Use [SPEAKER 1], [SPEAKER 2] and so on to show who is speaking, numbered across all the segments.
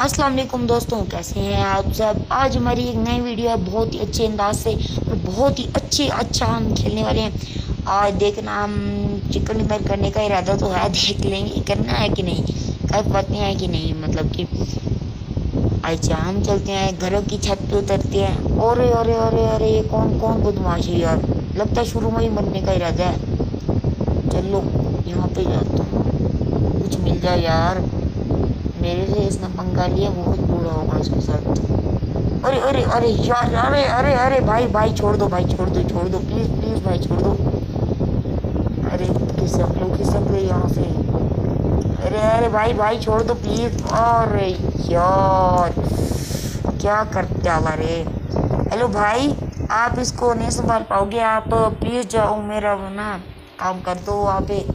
[SPEAKER 1] अस्सलाम वालेकुम दोस्तों, कैसे हैं आप सब? आज हमारी एक नई वीडियो है, बहुत ही अच्छे अंदाज से और बहुत ही अच्छे अच्छा हम खेलने वाले हैं। आज देखना हम चिकन डिनर करने का इरादा तो है, देख लेंगे करना है कि नहीं कर पाते हैं कि नहीं मतलब कि अच्छा हम चलते हैं, घरों की छत पे उतरते हैं। अरे अरे अरे अरे, ये कौन कौन बदमाश है यार? लगता है शुरू में ही मरने का इरादा है। चलो, यहाँ पे जाता हूँ। कुछ मिल जाए यार। मेरे लिए इसने पंगा लिया बहुत बुरा होगा इसके साथ। अरे अरे अरे यार अरे अरे अरे, भाई भाई, छोड़ दो, भाई, छोड़ दो छोड़ दो प्लीज़ प्लीज़ भाई, छोड़ दो। अरे खिसक लो खिसक लो यहाँ से? अरे अरे, भाई भाई, छोड़ दो प्लीज़ अरे, यार, क्या करते रे हेलो, भाई, आप इसको नहीं संभाल पाओगे, आप प्लीज़ जाओ मेरा ना, काम कर दो वहाँ पे।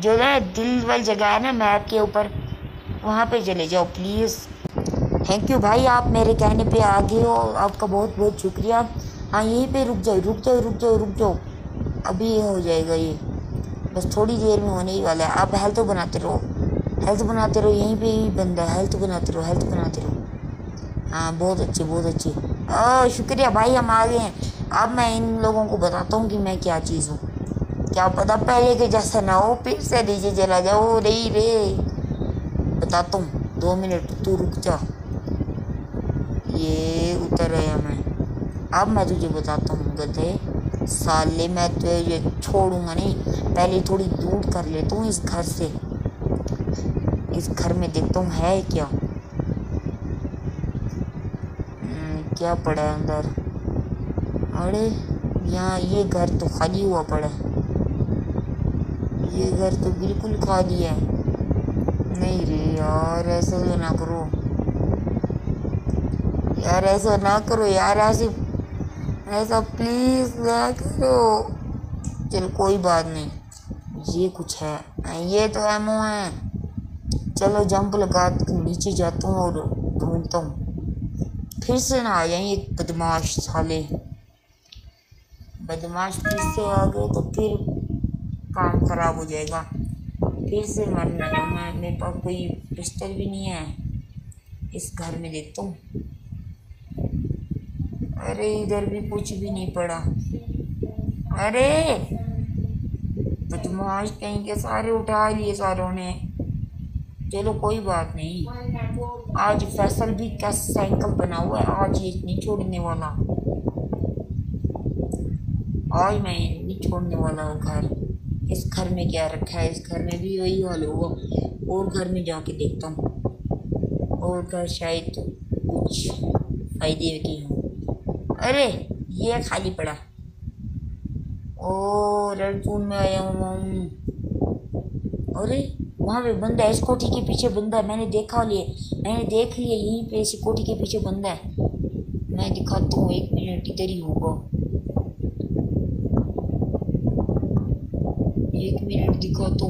[SPEAKER 1] जो है, दिल वाली जगह है ना मैप के ऊपर। वहाँ पे चले जाओ प्लीज़ थैंक यू भाई, आप मेरे कहने पे आ गए हो, आपका बहुत बहुत शुक्रिया. हाँ यहीं पे रुक जाओ रुक जाओ रुक जाओ रुक जाओ. अभी ये हो जाएगा ये. बस थोड़ी देर में होने ही वाला है. आप हेल्थ बनाते रहो. हेल्थ बनाते रहो, यहीं पे ही बंदा हेल्थ बनाते रहो हेल्थ बनाते रहो. हाँ बहुत अच्छे बहुत अच्छे. शुक्रिया भाई, हम आ गए हैं. अब मैं इन लोगों को बताता हूँ कि मैं क्या चीज़ हूँ. क्या पता पहले के जैसा ना हो, फिर से नीचे चला जाओ. रे रे. बताता हूँ। दो मिनट तू रुक जा। ये उतर आया मैं। अब मैं तुझे बताता हूँ गधे। साले मैं तुझे छोड़ूँगा नहीं। पहले थोड़ी दूर कर लेता हूँ इस घर से। इस घर में देखता हूँ है क्या? हम्म, क्या पड़ा है अंदर? अरे यहाँ ये घर तो खाली हुआ पड़ा है। ये घर तो बिल्कुल खाली है। नहीं रे यार, ऐसा तो ना करो। यार, ऐसा ना करो यार, ऐसे, ऐसा प्लीज़ ना करो। चल, कोई बात नहीं। ये कुछ है। ये तो एमओ है। चलो जंप लगा नीचे जाता हूँ और ढूंढता हूँ। फिर से ना आ जाए ये बदमाश साले। बदमाश फिर से आ गए तो फिर काम खराब हो जाएगा। फिर से मरना? है मैं मेरे पास कोई पिस्टल भी नहीं है। इस घर में देखता हूँ। अरे, इधर भी कुछ भी नहीं पड़ा। अरे, बदमाश कहीं के सारे उठा लिए सारों ने। चलो, कोई बात नहीं। आज फैसल भी कैसा साइकिल बना हुआ है। आज ये नहीं छोड़ने वाला। आज मैं नहीं छोड़ने वाला हूँ घर। इस घर में क्या रखा है? इस घर में भी वही हाल होगा और घर में जाके देखता हूँ। और घर शायद कुछ फ़ायदे की हो। अरे, ये खाली पड़ा। ओ रेड जोन में आया हूँ अरे, वहाँ पे बंदा है। इस कोठी के पीछे बंदा है। मैंने देखा लिए मैंने देख लिया, यहीं पे इस कोठी के पीछे बंदा है। मैं दिखाता हूँ। एक मिनट, इधर ही होगा एक मिनट दिखा तो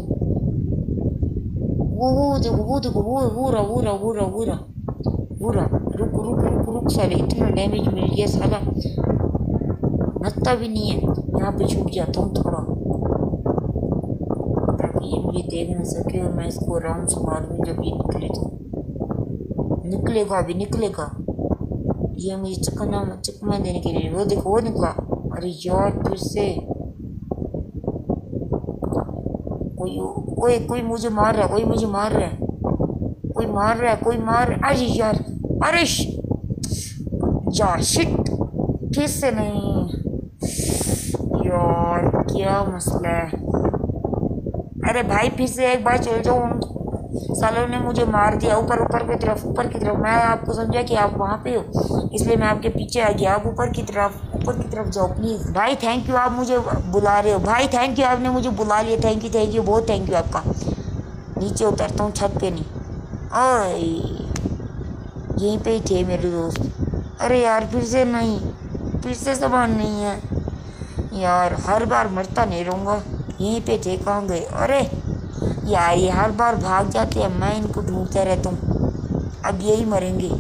[SPEAKER 1] वो वो देखो वो देखो वो वो रहा वो रहा वो रहा वो रहा वो रहा रुक रुक रुक रुक साले इतना डैमेज मिल गया साला नत्ता भी नहीं है यहाँ पे छूट जाता हूँ थोड़ा ताकि ये मुझे देख ना सके और मैं इसको आराम से मार दूँ जब ये निकले तो निकलेगा अभी निकलेगा ये मुझे चकना चकमा देने के लिए वो देखो वो निकला अरे यार फिर से कोई, ओए, कोई मुझे मार रहा है, कोई मुझे मार रहा है। कोई मार रहा है, कोई मार अरे यार अरे यार शिट फिर से नहीं? यार, क्या मसला है? अरे भाई, फिर से एक बार चल जाओ सालों ने मुझे मार दिया, ऊपर ऊपर की तरफ़, ऊपर की तरफ़। मैं आपको समझा कि आप वहाँ पे हो, इसलिए मैं आपके पीछे आ गया। आप ऊपर की तरफ़, ऊपर की तरफ़ जाओ प्लीज़ भाई थैंक यू आप मुझे बुला रहे हो। भाई थैंक यू आपने मुझे बुला लिया। थैंक यू थैंक यू बहुत थैंक यू आपका। नीचे उतरता हूँ, छत पे नहीं। ओए, यहीं पे ही थे मेरे दोस्त। अरे यार, फिर से नहीं, फिर से सामान नहीं है। यार, हर बार मरता नहीं रहूँगा। यहीं पे थे, कहाँ गए? अरे! यार, ये हर बार भाग जाते हैं, मैं इनको ढूंढता रहता हूँ। अब यही मरेंगे,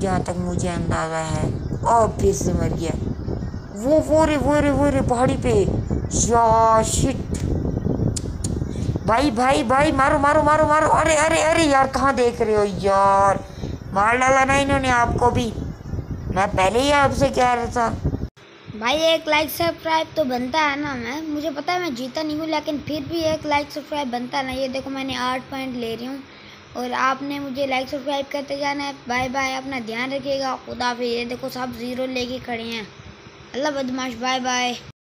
[SPEAKER 1] जहाँ तक मुझे अंदाज़ा है। और फिर से मर गया। वो वो रे वो रे वो रे, पहाड़ी पे। शिट भाई भाई भाई, मारो मारो मारो मारो। अरे अरे अरे, यार, कहाँ देख रहे हो यार? मार डाला ना इन्होंने आपको भी। मैं पहले ही आपसे कह रहा था।
[SPEAKER 2] भाई, एक लाइक सब्सक्राइब तो बनता है ना मैं? मुझे पता है मैं जीता नहीं हूँ, लेकिन फिर भी एक लाइक सब्सक्राइब बनता है ना। ये देखो, मैंने आठ पॉइंट ले रही हूँ। और आपने मुझे लाइक सब्सक्राइब करते जाना है। बाय बाय अपना ध्यान रखिएगा। खुदा फिर ये देखो, सब ज़ीरो लेके खड़े हैं। अल्लाह बदमाश। Bye bye